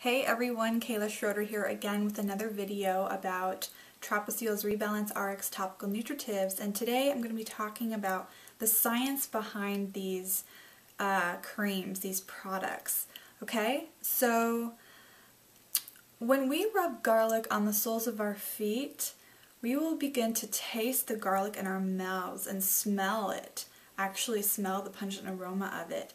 Hey everyone, Kayla Schroeder here again with another video about Tropiceel's Rebalance RX Topical Nutritives and today I'm going to be talking about the science behind these uh, creams, these products. Okay, so when we rub garlic on the soles of our feet, we will begin to taste the garlic in our mouths and smell it, actually smell the pungent aroma of it.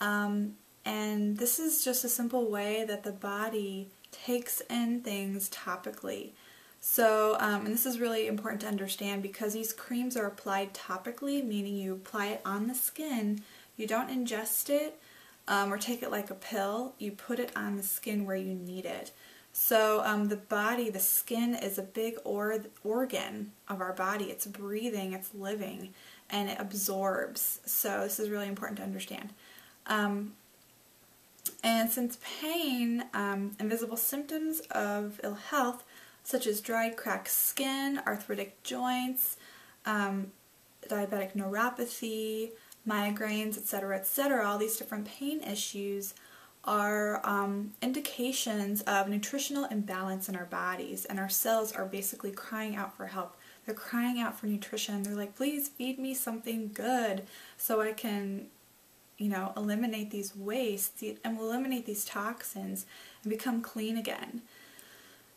Um, and this is just a simple way that the body takes in things topically. So, um, and this is really important to understand because these creams are applied topically, meaning you apply it on the skin, you don't ingest it um, or take it like a pill, you put it on the skin where you need it. So um, the body, the skin is a big or organ of our body. It's breathing, it's living, and it absorbs. So this is really important to understand. And since pain, um, invisible symptoms of ill health, such as dried, cracked skin, arthritic joints, um, diabetic neuropathy, migraines, etc., etc., all these different pain issues are um, indications of nutritional imbalance in our bodies, and our cells are basically crying out for help. They're crying out for nutrition. They're like, please feed me something good so I can you know, eliminate these wastes and eliminate these toxins and become clean again.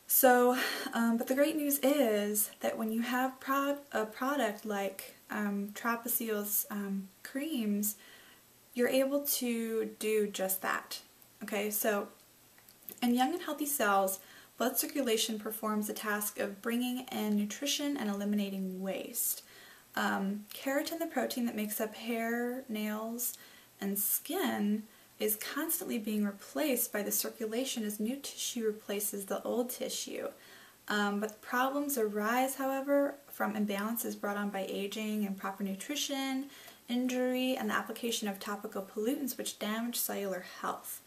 So, um, but the great news is that when you have a product like um, Tropiceel's um, creams, you're able to do just that. Okay, so in young and healthy cells, blood circulation performs the task of bringing in nutrition and eliminating waste. Um, keratin, the protein that makes up hair, nails, and skin is constantly being replaced by the circulation as new tissue replaces the old tissue. Um, but problems arise, however, from imbalances brought on by aging and proper nutrition, injury, and the application of topical pollutants which damage cellular health.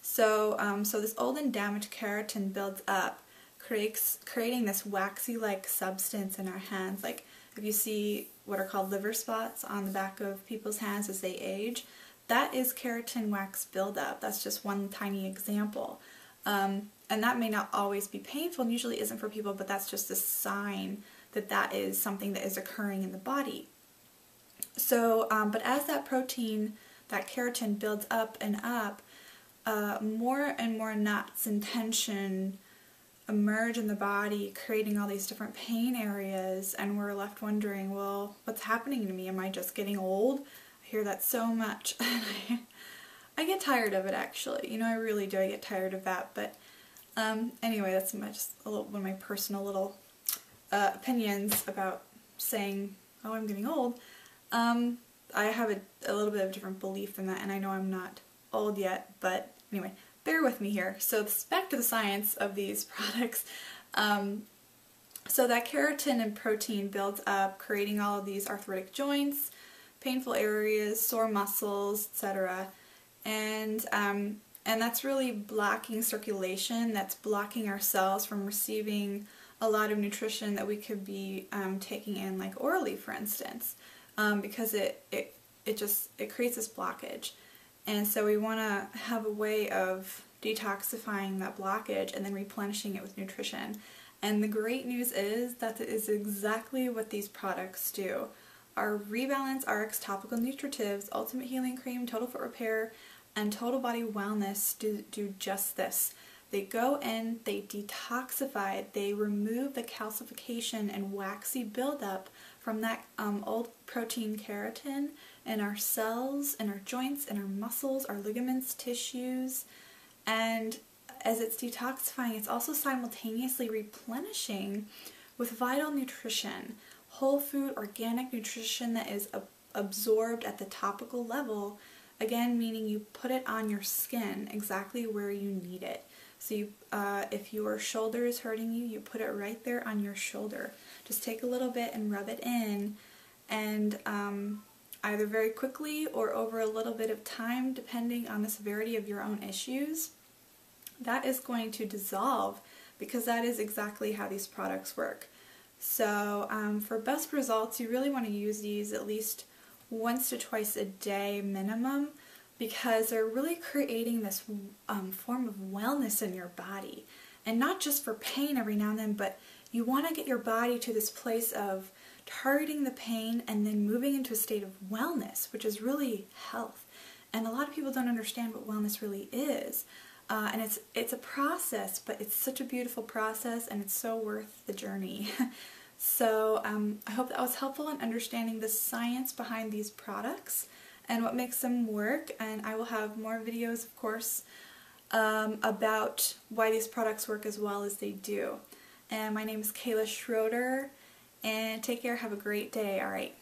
So, um, so this old and damaged keratin builds up, creates, creating this waxy-like substance in our hands. Like if you see what are called liver spots on the back of people's hands as they age, that is keratin wax buildup. That's just one tiny example. Um, and that may not always be painful and usually isn't for people, but that's just a sign that that is something that is occurring in the body. So, um, but as that protein, that keratin builds up and up, uh, more and more knots and tension emerge in the body, creating all these different pain areas, and we're left wondering, well, what's happening to me? Am I just getting old? Hear that so much. I, I get tired of it actually. You know, I really do. I get tired of that. But um, anyway, that's my, just a little, one of my personal little uh, opinions about saying, oh, I'm getting old. Um, I have a, a little bit of a different belief than that, and I know I'm not old yet, but anyway, bear with me here. So back to the science of these products. Um, so that keratin and protein builds up, creating all of these arthritic joints, painful areas, sore muscles, etc. And um, and that's really blocking circulation. That's blocking our cells from receiving a lot of nutrition that we could be um, taking in, like orally, for instance, um, because it it it just it creates this blockage. And so we want to have a way of detoxifying that blockage and then replenishing it with nutrition. And the great news is that is exactly what these products do. Our Rebalance RX Topical Nutritives, Ultimate Healing Cream, Total Foot Repair, and Total Body Wellness do, do just this. They go in, they detoxify, they remove the calcification and waxy buildup from that um, old protein keratin in our cells, in our joints, in our muscles, our ligaments, tissues, and as it's detoxifying, it's also simultaneously replenishing with vital nutrition whole food organic nutrition that is ab absorbed at the topical level again meaning you put it on your skin exactly where you need it. So you, uh, if your shoulder is hurting you you put it right there on your shoulder. Just take a little bit and rub it in and um, either very quickly or over a little bit of time depending on the severity of your own issues that is going to dissolve because that is exactly how these products work so um, for best results, you really want to use these at least once to twice a day minimum. because they're really creating this um, form of wellness in your body. And not just for pain every now and then, but you want to get your body to this place of targeting the pain and then moving into a state of wellness, which is really health. And a lot of people don't understand what wellness really is. Uh, and it's it's a process, but it's such a beautiful process, and it's so worth the journey. so um, I hope that was helpful in understanding the science behind these products and what makes them work. And I will have more videos, of course, um, about why these products work as well as they do. And my name is Kayla Schroeder, and take care. Have a great day. All right.